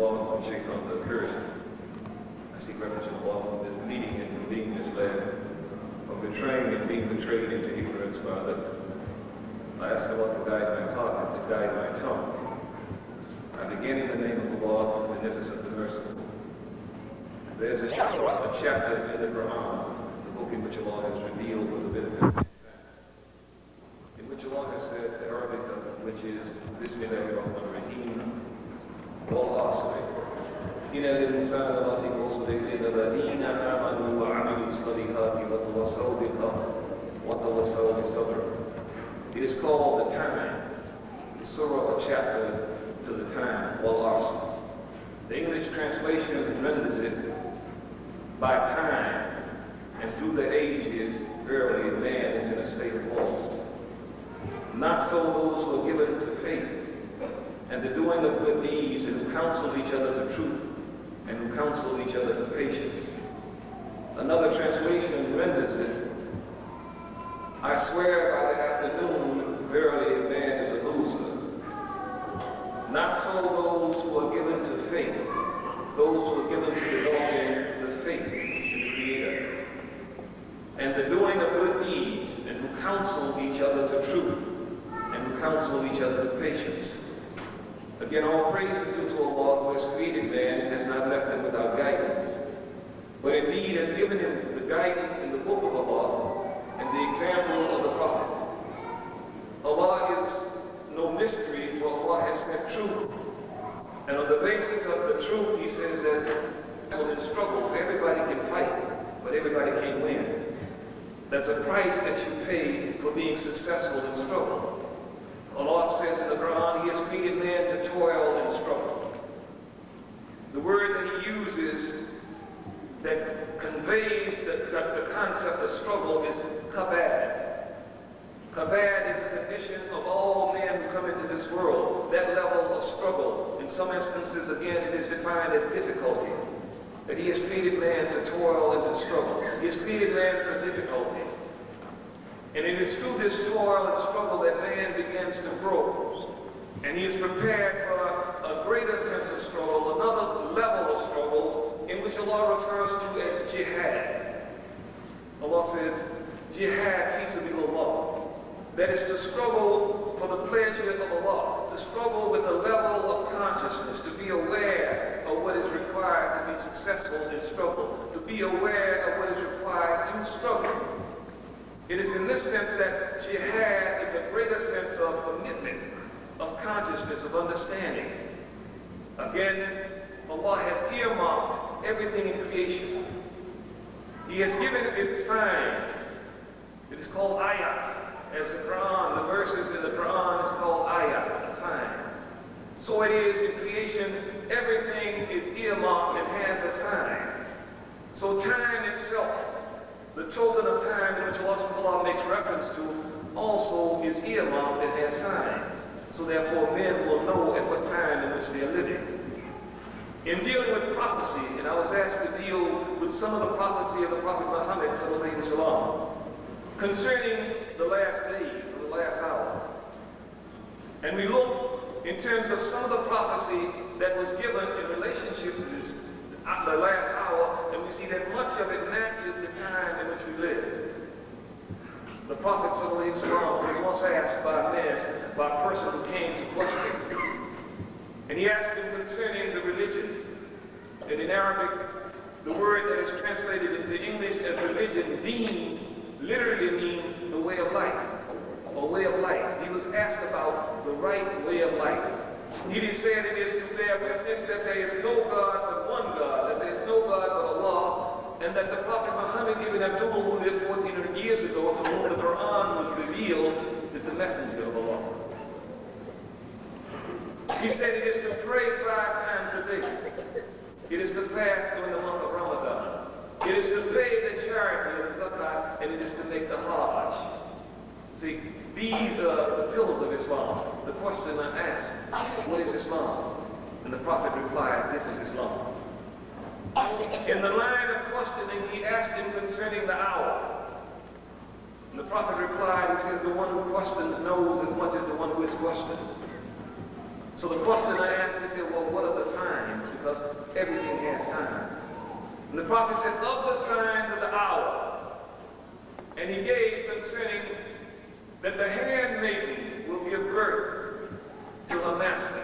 Allah from Shaitan the accursed. I seek refuge in Allah from this meeting and from being misled, from betraying and being betrayed into ignorance by others. I ask Allah to guide my heart and to guide my tongue. I begin in the name of Allah, the Beneficent, the Merciful. There's a chapter, a chapter in the Quran, the book in which Allah has revealed with a الصالحات وتواصوا بالحق وتواصوا بالصبر. It is called the time, the surah or chapter to the time, wal The English translation renders it by time and through the ages, verily man is in a state of loss. Not so those who are given to faith and the doing of good deeds and who counsel each other to truth and who counsel each other to patience. Another translation renders it, I swear by the afternoon, verily a man is a loser. Not so those who are given to faith, those who are given to developing the faith in the Creator, and the doing of good deeds, and who counsel each other to truth, and who counsel each other to patience. Again, all praise is due to Allah who has created man and has not left him without guidance, but indeed has given him the guidance in the book of Allah and the example of the Prophet. Allah is no mystery, for Allah has sent truth. And on the basis of the truth, he says that in struggle, everybody can fight, but everybody can't win. There's a price that you pay for being successful in struggle. Allah says in the Quran, He has created man to toil and struggle. The word that He uses that conveys the, the, the concept of struggle is kabad. Kabad is a condition of all men who come into this world, that level of struggle. In some instances, again, it is defined as difficulty. That he has created man to toil and to struggle. He has created man for difficulty. And it is through this toil and struggle that man begins to grow. And he is prepared for a, a greater sense of struggle, another level of struggle, in which Allah refers to as jihad. Allah says, jihad fi Allah. That is to struggle for the pleasure of Allah, to struggle with a level of consciousness, to be aware of what is required to be successful in struggle, to be aware of what is required to struggle. It is in this sense that jihad is a greater sense of commitment, of consciousness, of understanding. Again, Allah has earmarked everything in creation. He has given it signs. It is called ayat. As the Quran, the verses in the Quran is called ayat, signs. So it is in creation, everything is earmarked and has a sign. So time itself the token of time in which Allah makes reference to also is earmarked and has signs. So therefore men will know at what time in which they are living. In dealing with prophecy, and I was asked to deal with some of the prophecy of the Prophet Muhammad sallam, concerning the last days, or the last hour. And we look in terms of some of the prophecy that was given in relationship to this the last hour, and we see that much of it matches the time in which we live. The Prophet ﷺ was once asked by a man, by a person who came to question him. And he asked him concerning the religion. And in Arabic, the word that is translated into English as religion, deen, literally means the way of life, or way of life. He was asked about the right way of life. He said it is to bear witness that there is no God but one God, that there is no God but Allah, and that the Prophet Muhammad ibn Abdul who lived 1400 years ago, to whom the Quran was revealed, is the messenger of Allah. He said it is to pray five times a day. It is to fast during the month of Ramadan. It is to pay the charity of zakat, and it is to make the hajj. See, these are the pillars of Islam. The question I asked, what is Islam? And the Prophet replied, this is Islam. In the line of questioning, he asked him concerning the hour. And the Prophet replied, he says, the one who questions knows as much as the one who is questioned. So the question I asked, he said, well, what are the signs? Because everything has signs. And the prophet said, of the signs of the hour. And he gave concerning that the handmaiden will give birth to a master,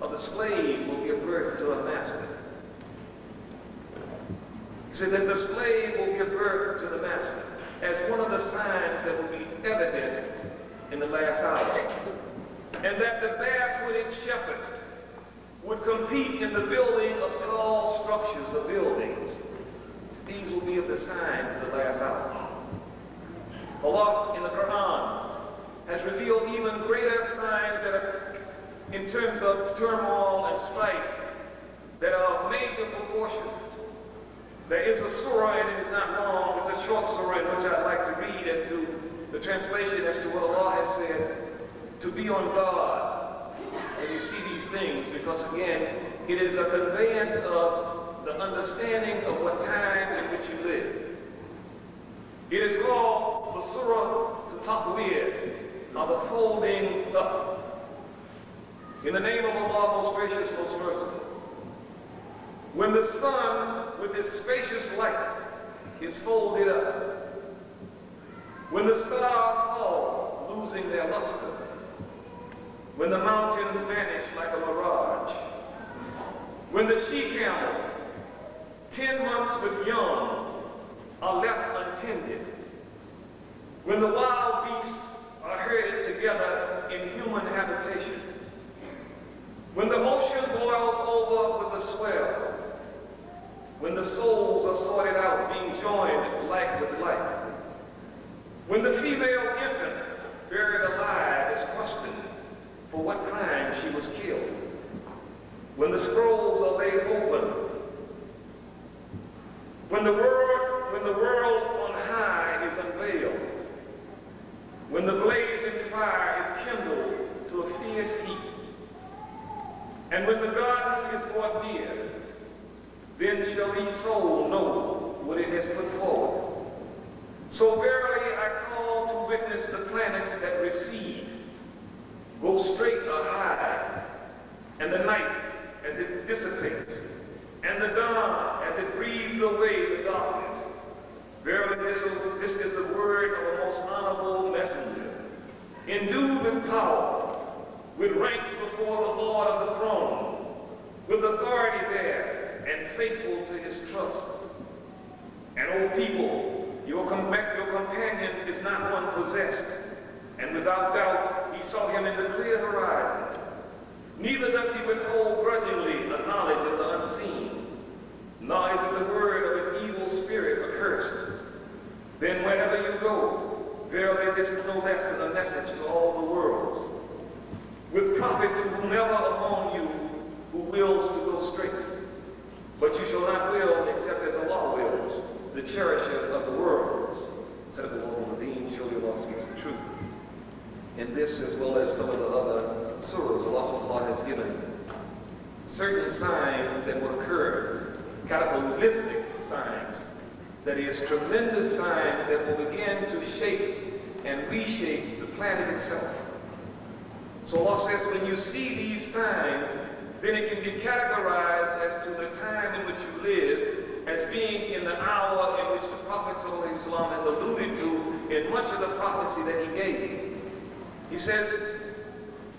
or the slave will give birth to a master. He said that the slave will give birth to the master as one of the signs that will be evident in the last hour. And that the barefooted shepherd would compete in the building of tall structures or buildings. These will be of the signs of the last hour. Allah in the Quran has revealed even greater signs that are in terms of turmoil and strife that are of major proportions. There is a surah, and it is not long, it's a short surah in which I'd like to read as to the translation as to what Allah has said, to be on guard when you see these things, because again, it is a conveyance of the understanding of what times in which you live. It is called the Surah Taqweer, or the folding up. In the name of Allah, most gracious, most merciful. When the sun, with its spacious light, is folded up, when the stars fall, losing their luster, when the mountains vanish like a mirage, when the she-camel, ten months with young, are left untended, when the wild beasts are herded together in human habitations, when the ocean boils over with the swell, when the souls are sorted out, being joined like with like, when the female infant buried alive is questioned for what crime she was killed, when the scrolls are laid open, when the world, when the world on high is unveiled, when blazing fire is kindled to a fierce heat, and when the garden is brought near, then shall each soul know what it has put forward. So verily I call to witness the planets that recede, go straight or high, and the night as it dissipates, and the dawn as it breathes away the darkness. Verily this is, this is the word of a most honorable messenger, endued with power, with ranks before the Lord of the throne, with authority there, and faithful to his trust. And O people, your, com your companion is not one possessed, and without doubt he saw him in the clear horizon. Neither does he withhold grudgingly a knowledge of the unseen, nor is it the word of an evil spirit accursed. Then wherever you go, verily this is no less than a message to all the worlds with profit to whomever among you who wills to go straight. But you shall not will except as Allah wills, the cherisher of the worlds. Sadaqallahul Adheem, surely Allah speaks the truth. In this, as well as some of the other surahs, Allah has given certain signs that will occur, cataclysmic signs, that is, tremendous signs that will begin to shape and reshape the planet itself. So Allah says when you see these signs, then it can be categorized as to the time in which you live as being in the hour in which the Prophet has alluded to in much of the prophecy that he gave. He says,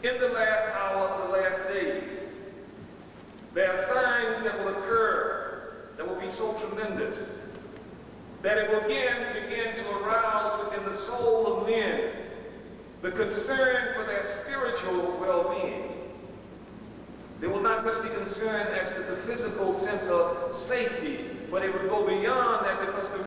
in the last hour of the last days, there are signs that will occur that will be so tremendous that it will again begin to arouse within the soul of men the concern for their spiritual well-being. They will not just be concerned as to the physical sense of safety, but it will go beyond that because the